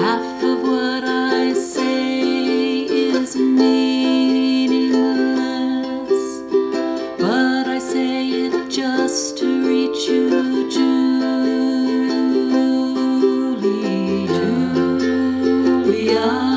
Half of what I say is meaningless, but I say it just to reach you, Julie. Julia.